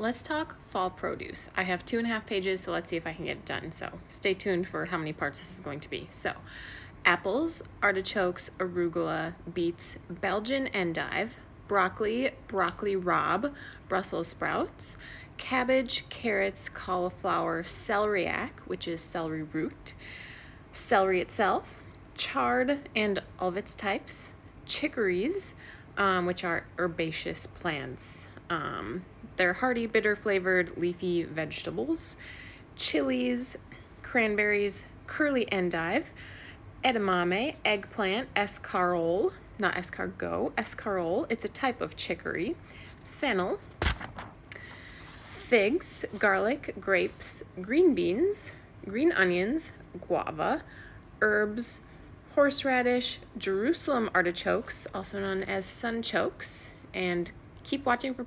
let's talk fall produce. I have two and a half pages, so let's see if I can get it done. So stay tuned for how many parts this is going to be. So apples, artichokes, arugula, beets, Belgian endive, broccoli, broccoli rabe, Brussels sprouts, cabbage, carrots, cauliflower, celeriac, which is celery root, celery itself, chard and all of its types, chicories, um, which are herbaceous plants. Um, they're hearty, bitter flavored leafy vegetables, chilies, cranberries, curly endive, edamame, eggplant, escarole, not escargot, escarole. It's a type of chicory, fennel, figs, garlic, grapes, green beans, green onions, guava, herbs, horseradish, Jerusalem artichokes, also known as sunchokes, and keep watching for